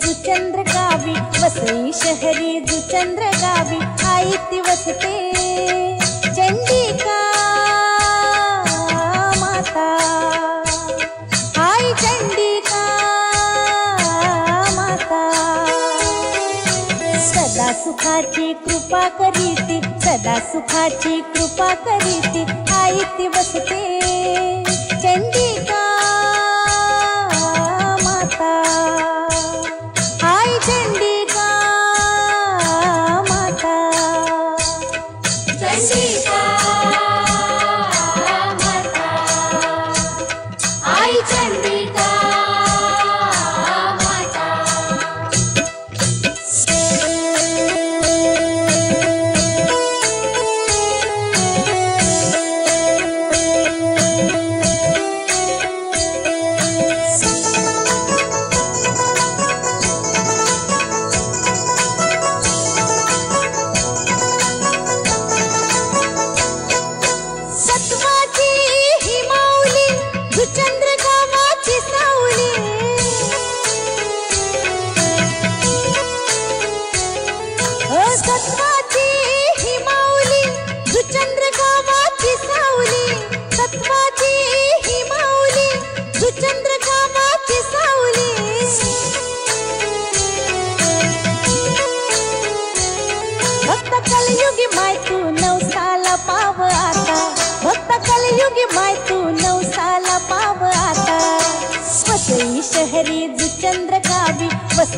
Juchandra Gavi Vasai शहरी Juchandra Gavi आई ती वसते चंडिका माता आई चंडिका माता सदा सुखाची कृपा करीती सदा सुखाची कृपा करीती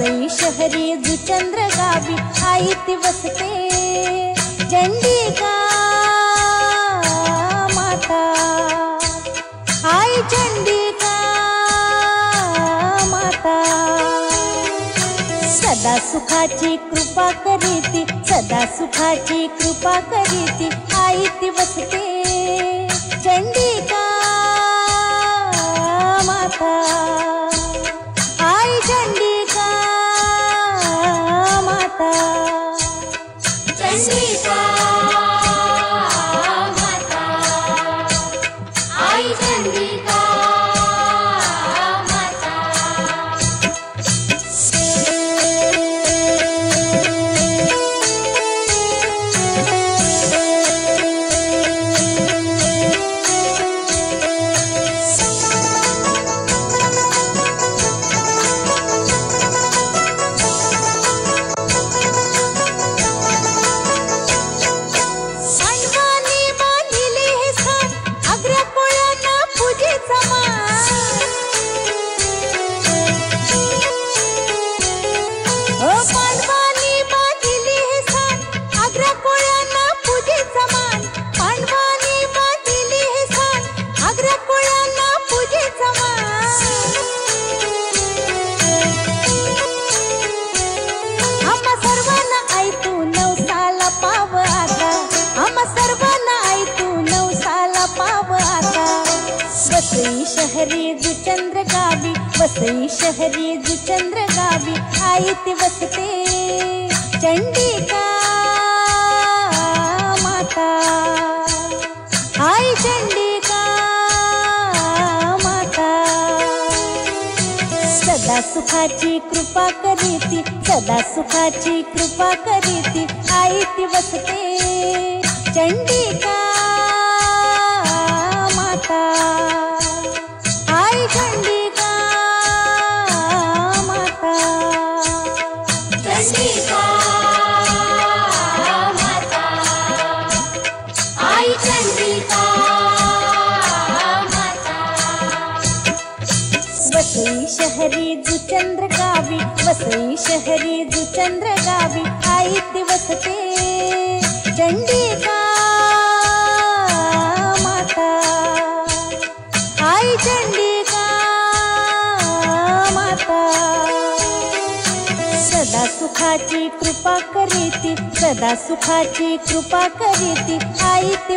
वसई शहरी जुचंद्र गावी आई ती वसते चंडिका माता आई चंडिका माता सदा सुखाची कृपा करीती सदा सुखाची कृपा करीती आई ती वसते चंडिका शहरी जुचंद्र गावी वसई शहरी जुचंद्र गावी आई ती वसते चंडिका माता। आई चंडिका माता। सदा सुखाची कृपा करीती, सदा सुखाची कृपा करीती, आई ती वसते चंडिका शहरी जुचंद्र गावी वसई शहरी जुचंद्र गावी आई ती चंडिका माता। आई चंडिका माता। सदा सुखाची कृपा करीती सदा सुखाची कृपा करीती आई ती